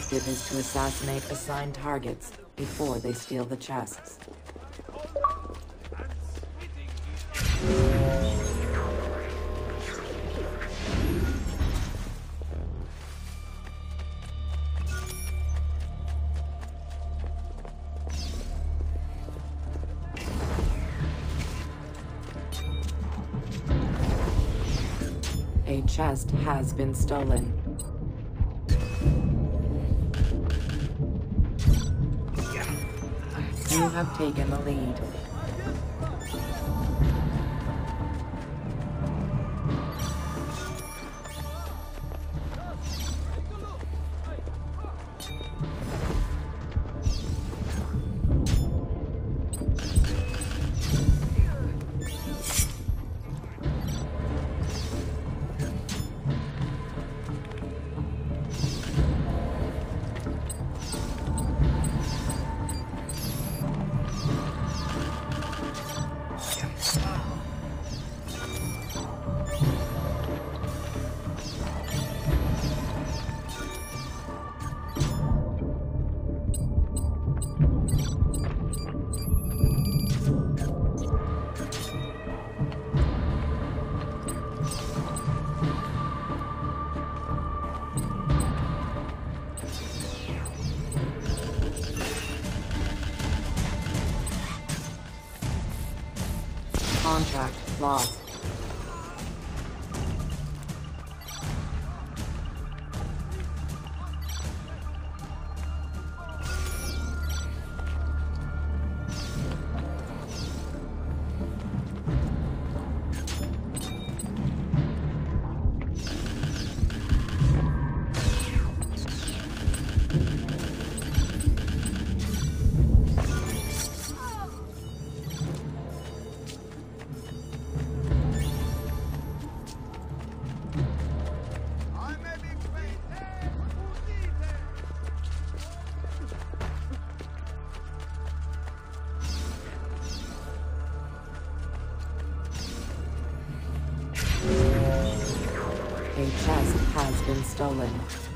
objective is to assassinate assigned targets before they steal the chests. A chest has been stolen. You have taken the lead. 是。Has been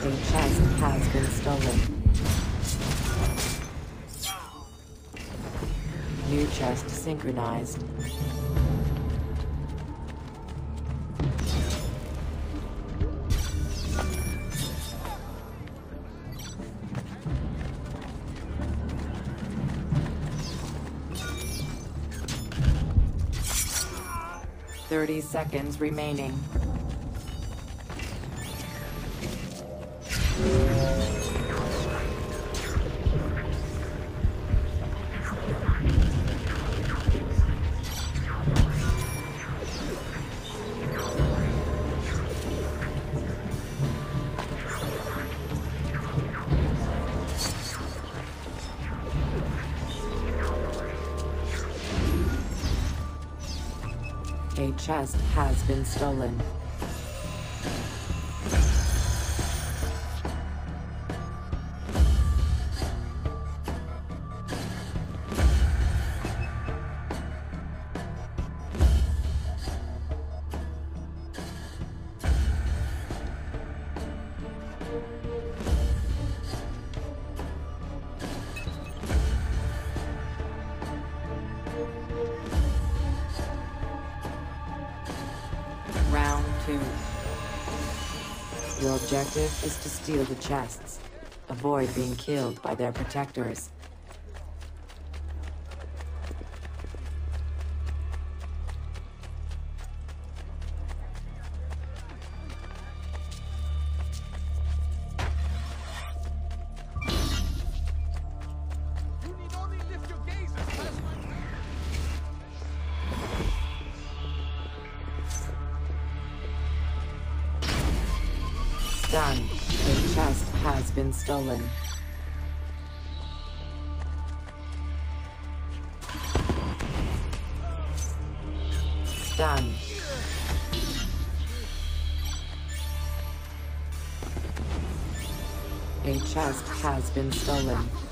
A chest has been stolen. New chest synchronized. Thirty seconds remaining. Chest has been stolen. Your objective is to steal the chests. Avoid being killed by their protectors. Been stolen. Done. A chest has been stolen.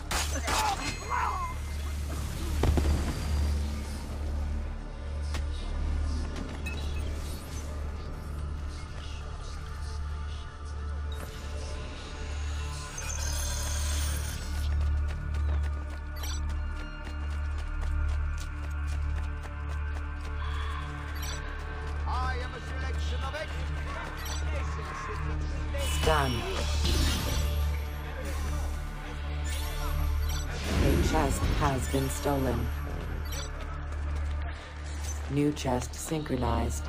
A chest has been stolen. New chest synchronized.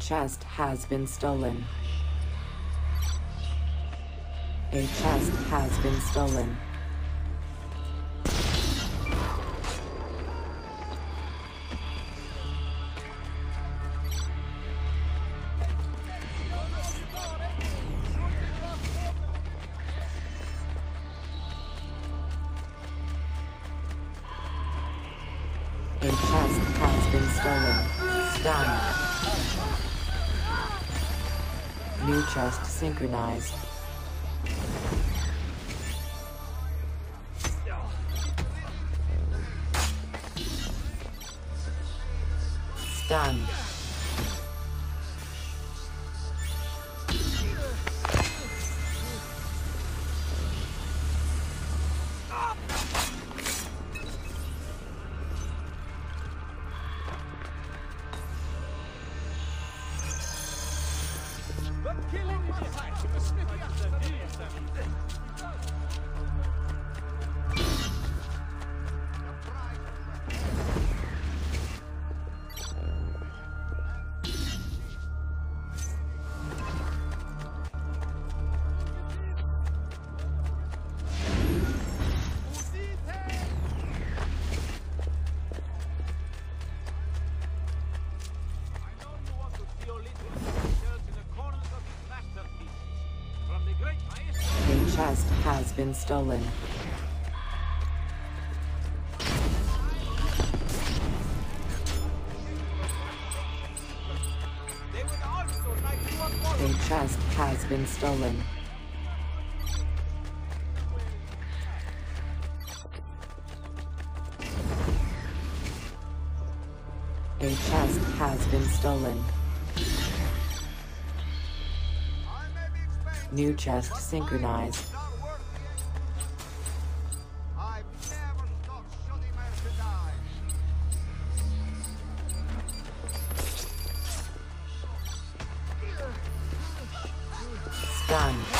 Chest has been stolen. A chest has been stolen. A chest has been stolen. Stunned. New chest synchronized. Stunned. Killing machine. Chest has been stolen. A chest has been stolen. A chest has been stolen. New chest synchronized. not